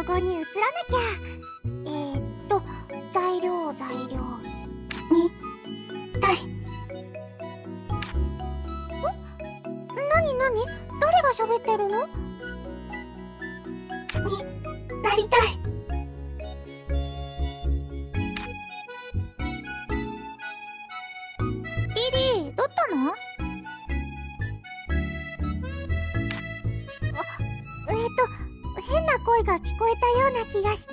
ここに移らなきゃ。えー、っと材料材料。にたい。なになに誰が喋ってるの？になりたい声が聞こえたような気がして。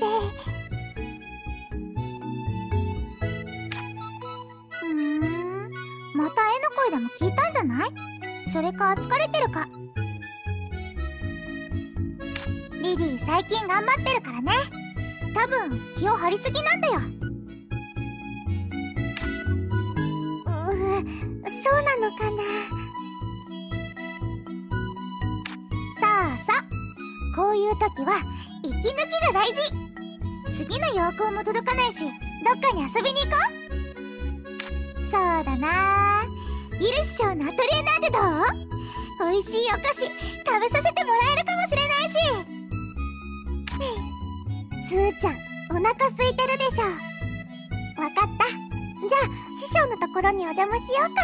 うーん。また絵の声でも聞いたんじゃない？それか疲れてるか？リリー最近頑張ってるからね。多分気を張りすぎなんだよ。時は息抜きが大事。次の陽光も届かないしどっかに遊びに行こう。そうだな。イルスショーのアトリエなんてどう？美味しいお菓子食べさせてもらえるかもしれないし。すーちゃんお腹空いてるでしょ。わかった。じゃあ師匠のところにお邪魔しようか。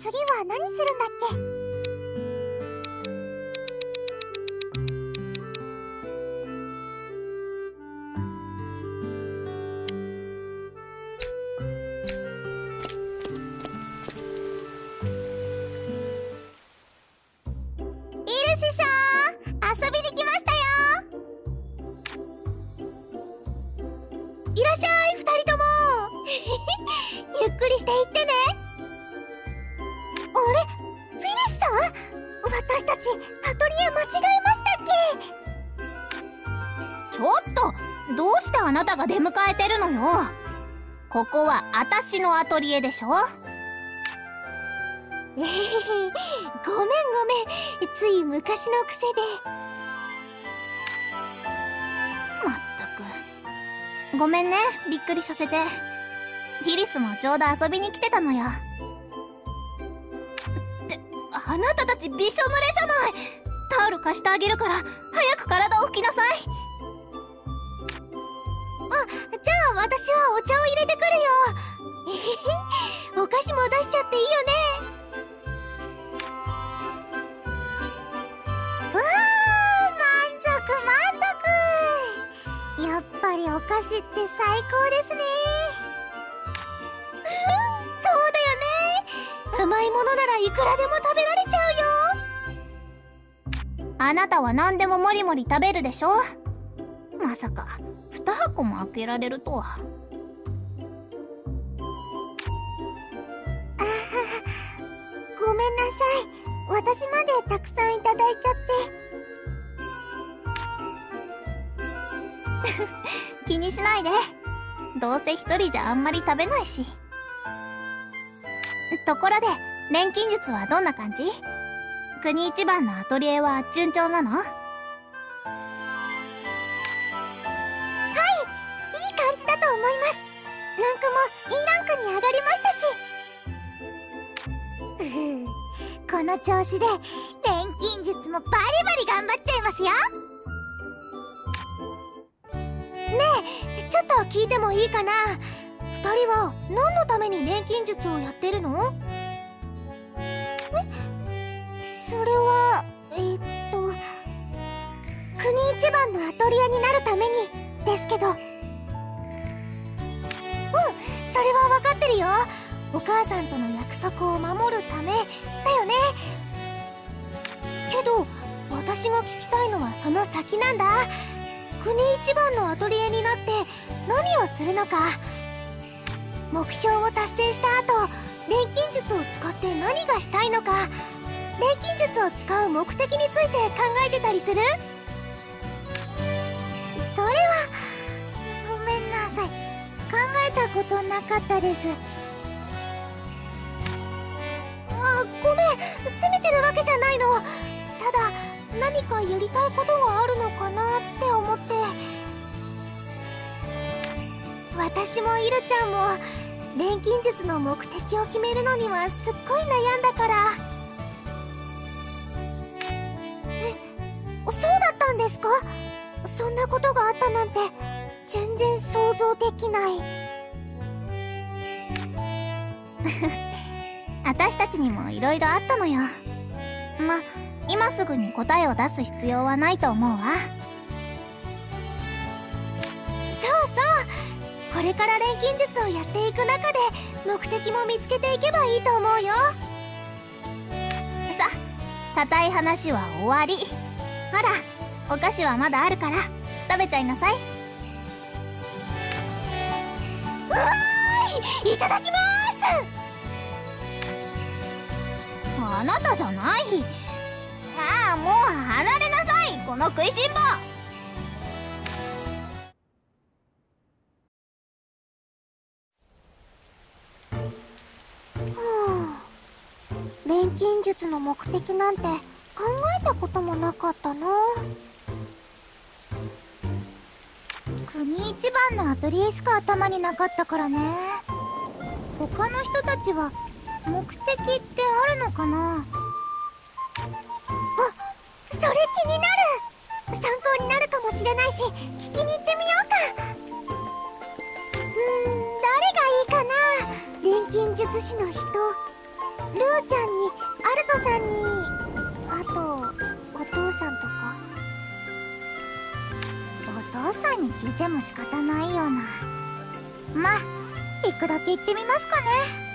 次は何するんだっけ？アトリエでしょ？ごめんごめん。つい昔の癖で。まったく。ごめんねびっくりさせて。フィリスもちょうど遊びに来てたのよ。ってあなたたちびしょ濡れじゃない。タオル貸してあげるから早く体を拭きなさい。あじゃあ私はお茶を入れてくるよ。お菓子も出しちゃっていいよね。わあ満足満足。やっぱりお菓子って最高ですね。そうだよね。甘いものならいくらでも食べられちゃうよ。あなたは何でももりもり食べるでしょ。まさか2箱も開けられるとは。なさい。私までたくさんいただいちゃって。気にしないで。どうせ一人じゃあんまり食べないし。ところで錬金術はどんな感じ？国一番のアトリエは順調なの？この調子で錬金術もバリバリ頑張っちゃいますよ。ねえちょっと聞いてもいいかな？二人は何のために錬金術をやってるの？えそれはえーっと国一番のアトリエになるためにですけど。うんそれは分かってるよ。お母さんとの約束を守るためだよね。けど私が聞きたいのはその先なんだ。国一番のアトリエになって何をするのか。目標を達成した後錬金術を使って何がしたいのか。錬金術を使う目的について考えてたりする？それはごめんなさい。考えたことなかったです。責めてるわけじゃないの。ただ何かやりたいことがあるのかなって思って。私もイルちゃんも錬金術の目的を決めるのにはすっごい悩んだから。えそうだったんですか？そんなことがあったなんて全然想像できない。私たちにも色々あったのよ。ま今すぐに答えを出す必要はないと思うわ。そうそう。これから錬金術をやっていく中で目的も見つけていけばいいと思うよ。さ固い話は終わり。ほらお菓子はまだあるから食べちゃいなさい。うわーい！いただきます！あなたじゃない。ああもう離れなさい。この食いしん坊。錬金術の目的なんて考えたこともなかったな。国一番のアトリエしか頭になかったからね。他の人たちは目的ってあるのかな？あそれ気になる。参考になるかもしれないし聞きに行ってみようか。うん誰がいいかな？錬金術師の人。ルーちゃんにアルトさんにあとお父さんとか。お父さんに聞いても仕方ないような。まあ行くだけ行ってみますかね。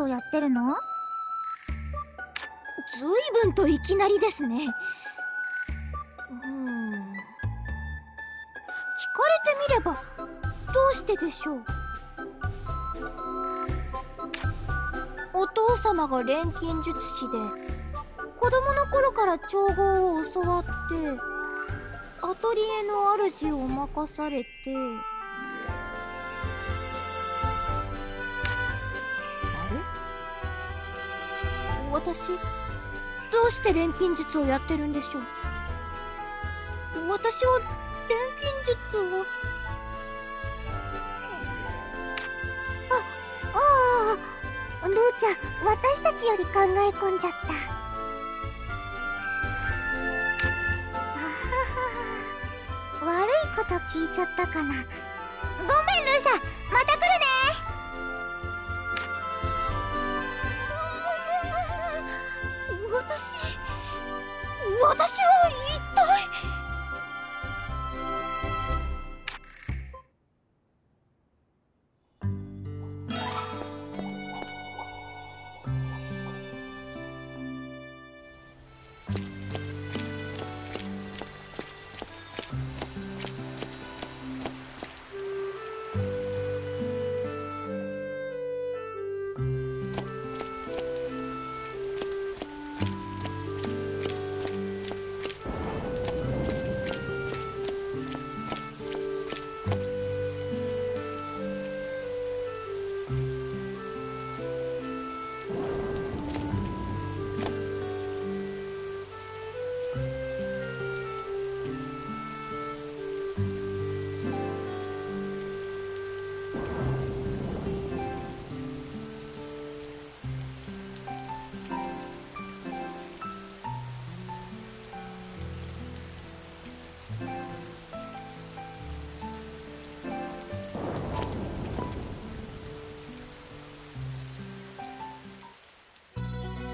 をやってるの？ずいぶんといきなりですね。うん。聞かれてみればどうしてでしょう？お父様が錬金術師で子供の頃から調合を教わってアトリエの主を任されて私どうして錬金術をやってるんでしょう？私は錬金術を。あああルーちゃん私たちより考え込んじゃった。あはは悪いこと聞いちゃったかな。ごめんルーシャ。また来る私は一体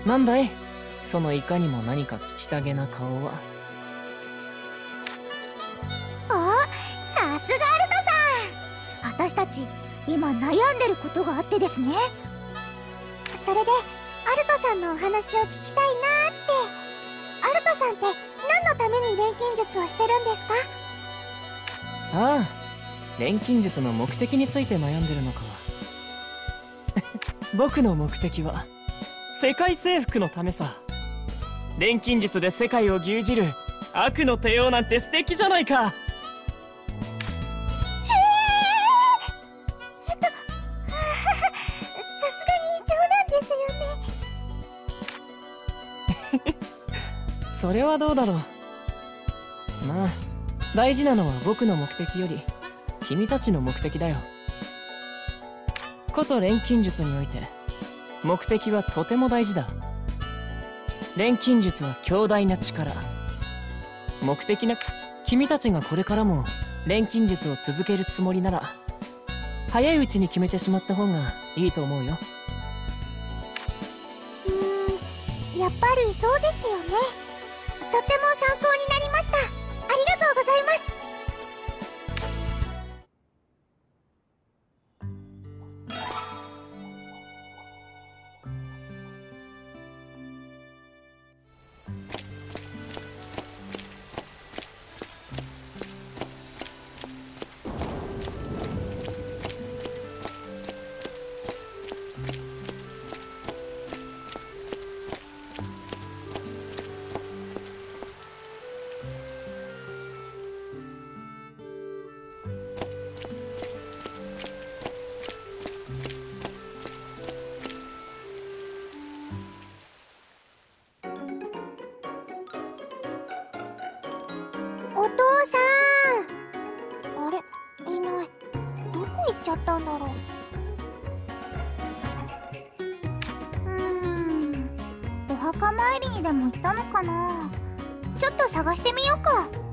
なんだい？そのいかにも何か聞きたげな顔は。あさすがアルトさん。私たち今悩んでることがあってですね。それでアルトさんのお話を聞きたいなーって。アルトさんって何のために錬金術をしてるんですか？ああ錬金術の目的について悩んでるのか。僕の目的は世界征服のためさ。錬金術で世界を牛耳る。悪の帝王なんて素敵じゃないか。さすがに冗談ですよね。それはどうだろう。まあ大事なのは僕の目的より君たちの目的だよ。こと錬金術において目的はとても大事だ。錬金術は強大な力。目的な君たちがこれからも錬金術を続けるつもりなら早いうちに決めてしまった方がいいと思うよ。うんやっぱりそうですよね。とても参考になゃったんだろう。うん。お墓参りにでも行ったのかな。ちょっと探してみようか。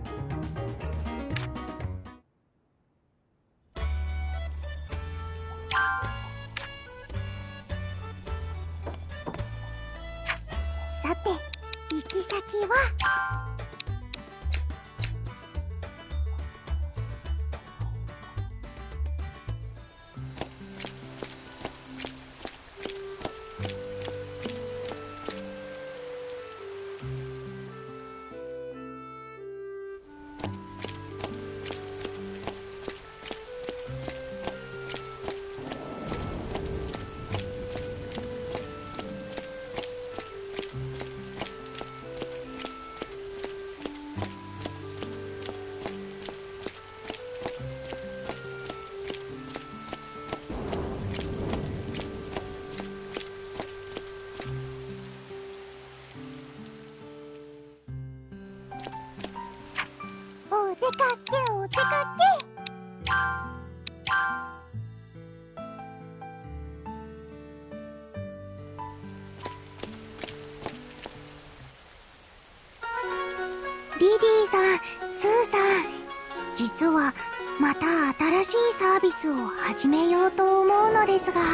を始めようと思うのですが。あ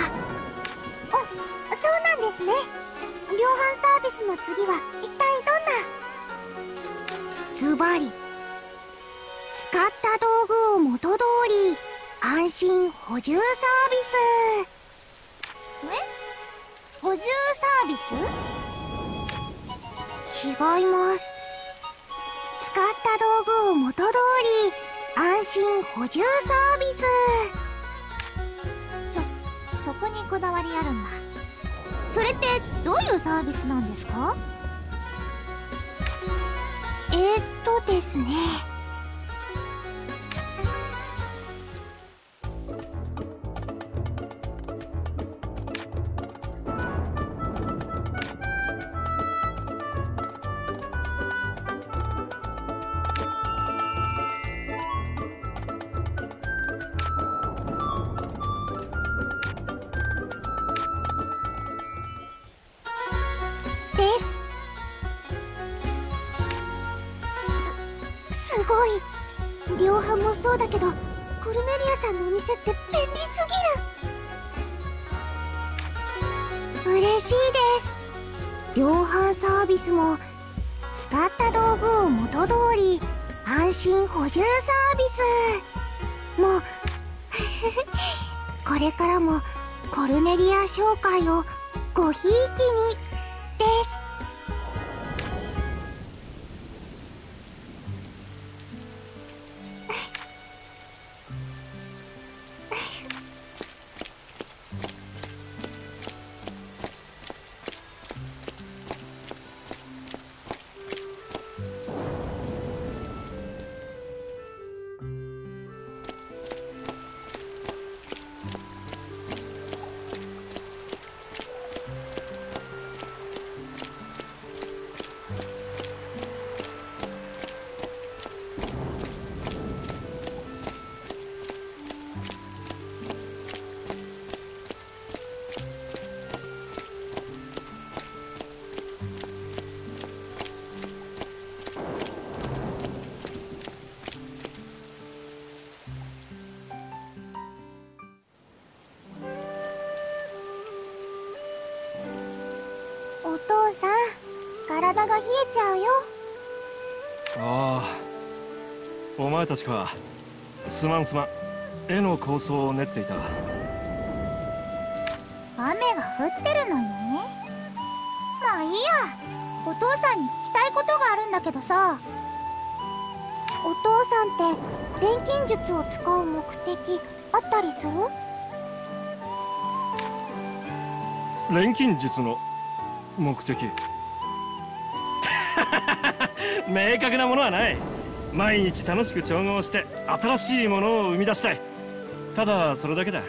そうなんですね。量販サービスの次は一体どんな？ズバリ。使った道具を元通り安心補充サービ補充サービス？ス違います。使った道具を元通り安心補充サービス。そこだわりあるんだ。それってどういうサービスなんですか？えー、っとですね。からもコルネリア商会をごひいきにです。お父さん体が冷えちゃうよ。ああお前たちか。すまんすまん。絵の構想を練っていた。雨が降ってるのよね。まあいいや。お父さんに聞きたいことがあるんだけどさ。お父さんって錬金術を使う目的あったりする？錬金術の目的。明確なものはない。毎日楽しく調合して新しいものを生み出したい。ただそれだけだ。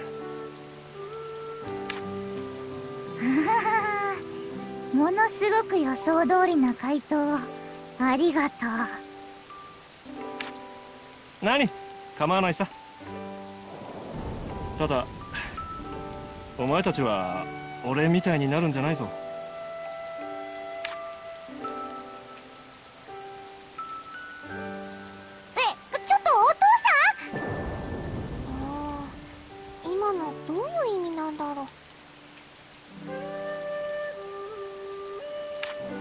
ものすごく予想通りな回答。ありがとう。何？構わないさ。ただお前たちは俺みたいになるんじゃないぞ。えちょっとお父さん！あー今のどういう意味なんだろ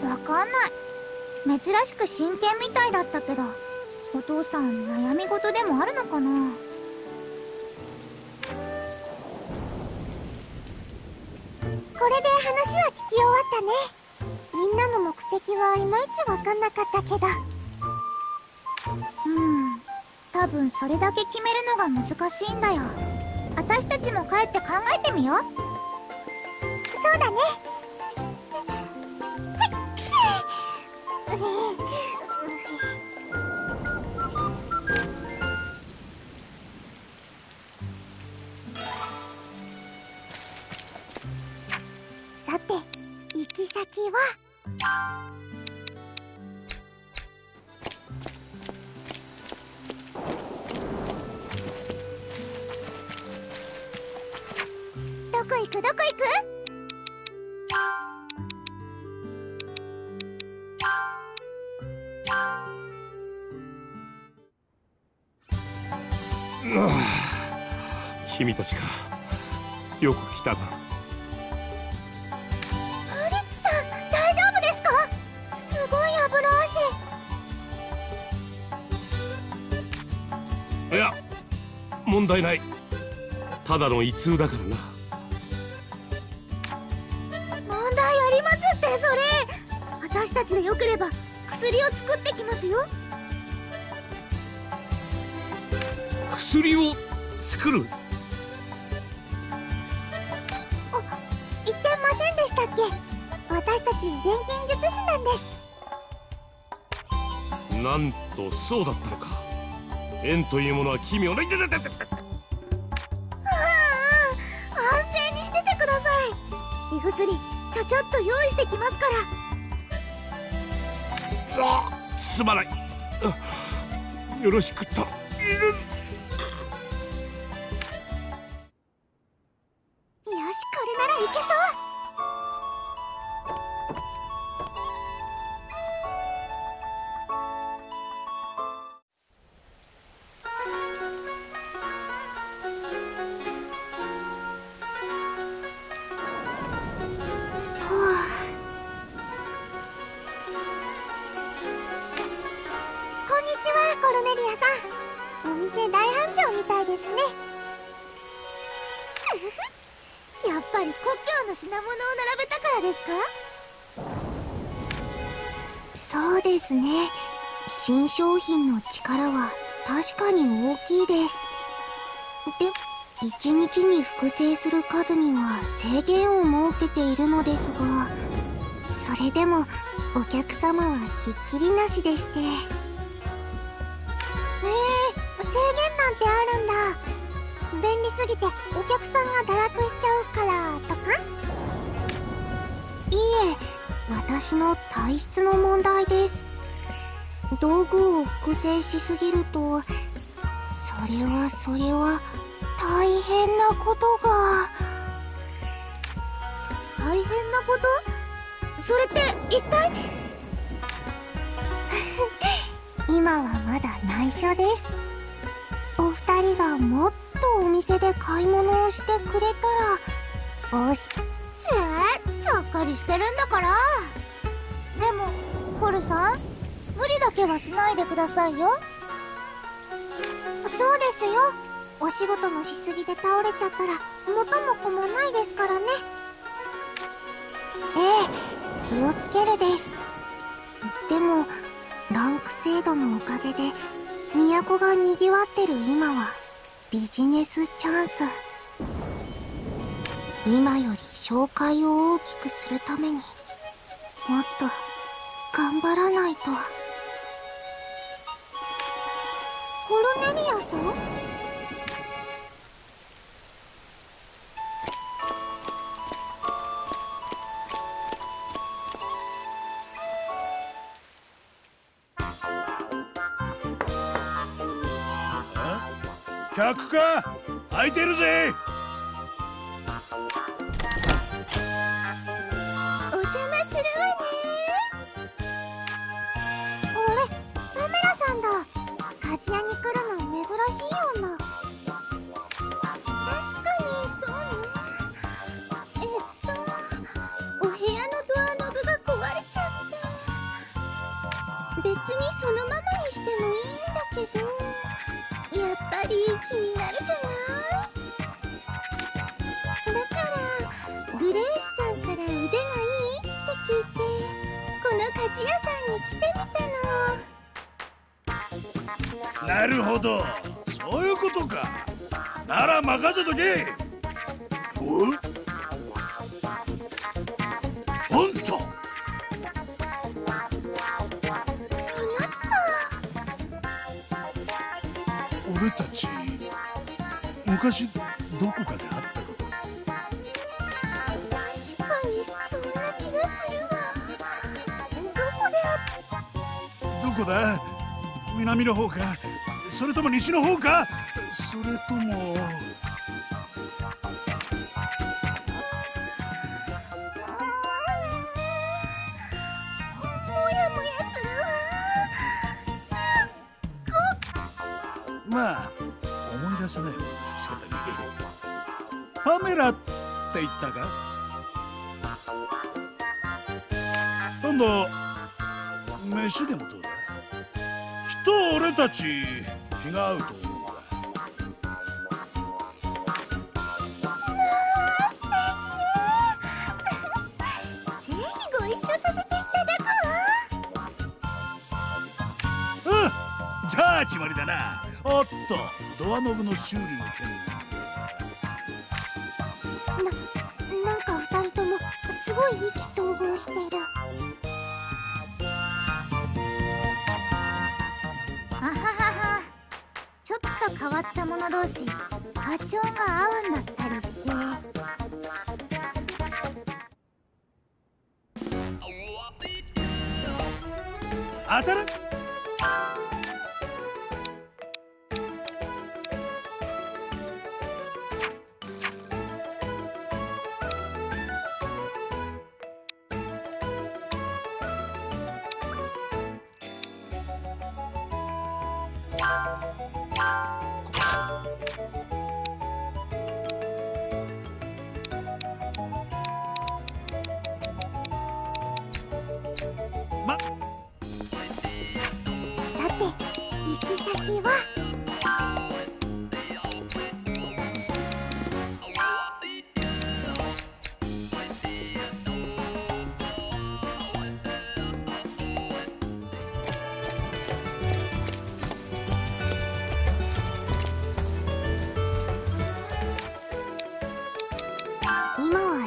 う。わかんない。珍しく真剣みたいだったけどお父さん悩み事でもあるのかな？ったね。みんなの目的はいまいち分かんなかったけど。うん。多分それだけ決めるのが難しいんだよ。私たちも帰って考えてみよう。そうだね。どこ行く？どこ行く？君たちか。よく来たな。問題ない。ただの胃痛だからな。問題ありますってそれ。私たちでよければ薬を作ってきますよ。薬を作る？言ってませんでしたっけ。私たち錬金術師なんです。なんとそうだったのか縁というものは奇妙ない痛い痛い痛い安静にしててください。胃薬ちゃちゃっと用意してきますから。あすまない。よろしくた新商品の力は確かに大きいです。で1日に複製する数には制限を設けているのですがそれでもお客様はひっきりなしでして。えー、制限なんてあるんだ。便利すぎてお客さんが堕落しちゃうからとか？いいえ私の体質の問題です。道具を複製しすぎるとそれはそれは大変なことが。大変なこと？それって一体？今はまだ内緒です。お二人がもっとお店で買い物をしてくれたらおしつえちゃっかりしてるんだから。でもポルさん？無理だけはしないでくださいよ。そうですよ。お仕事のしすぎで倒れちゃったら元も子もないですからね。ええ気をつけるです。でもランク制度のおかげで都がにぎわってる今はビジネスチャンス。今より紹介を大きくするためにもっと頑張らないと。コロネリアさん？客か？空いてるぜ。しい女確かにそうねえっとお部屋のドアノブが壊れちゃった別にそのままにしてもいいんだけどやっぱり気になるじゃない。だからグレースさんから腕がいいって聞いてこの鍛冶屋さんに来てみたの。なるほどそういうことか。なら任せとけ。おほんと俺たち昔どこかで会ったこと。確かにそんな気がするわ。どこで会っどこだ？南の方か。それとも西の方か？それとも。もやもやするわまあ思い出せない。もんな仕方ねえパメラって言ったか？今度飯でもどうだきっと俺たち気が合うと思うんだぜひご一緒させていただくわ。うんじゃあ決まりだな。おっとドアノブの修理の件。なんか二人ともすごい意気投合してる。変わった者同士波長が合うんだったりして。当たる。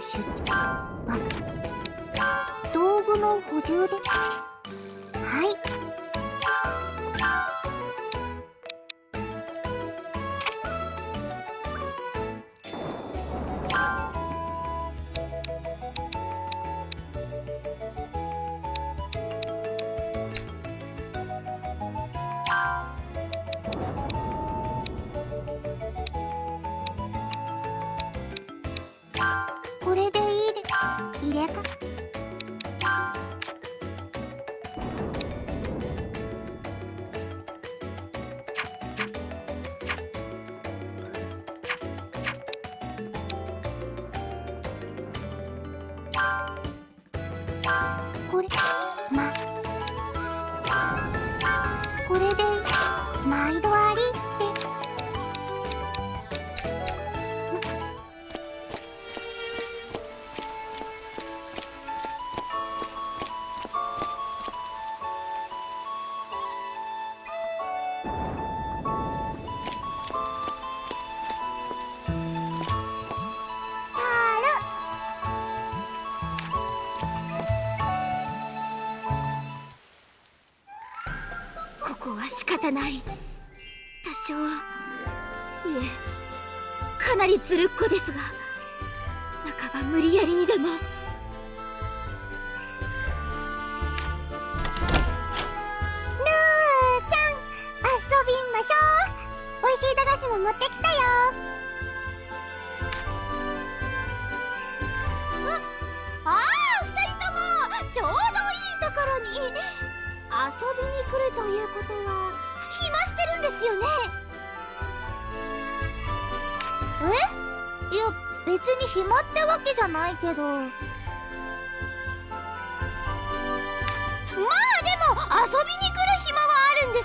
出張道具の補充で。はい。方ない。多少。いえ。かなりずるっこですが。半ば無理やりにでも。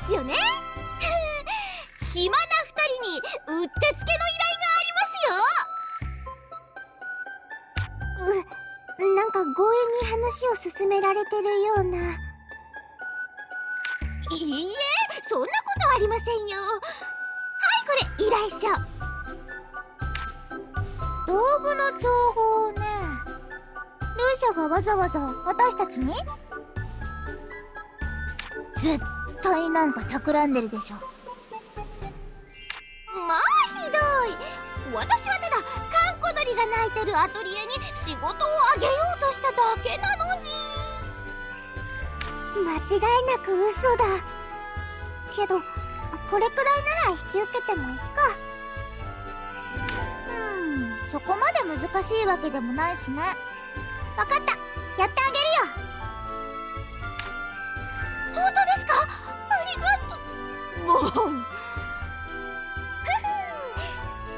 ですよね。暇な二人にうってつけの依頼がありますよ。うなんか強引に話を進められてるような。いいえそんなことありませんよ。はいこれ依頼書。道具の調合ね。ルーシャがわざわざ私たちに？対なんか企んでるでしょ。まあひどい。私はただカンコ鳥が鳴いてるアトリエに仕事をあげようとしただけなのに。間違いなく嘘だ。けどこれくらいなら引き受けてもいいか。うんそこまで難しいわけでもないしね。わかった。やってあげるよせ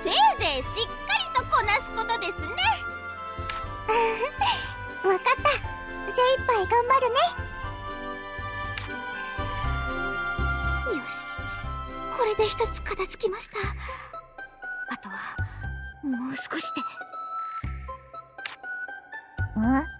いぜいしっかりとこなすことですね。わかった。精一杯頑張るね。よし。これで一つ片付きました。あとはもう少しで。ん？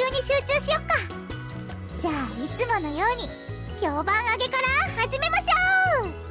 は昇級に集中しよっか。じゃあいつものように評判上げから始めましょう。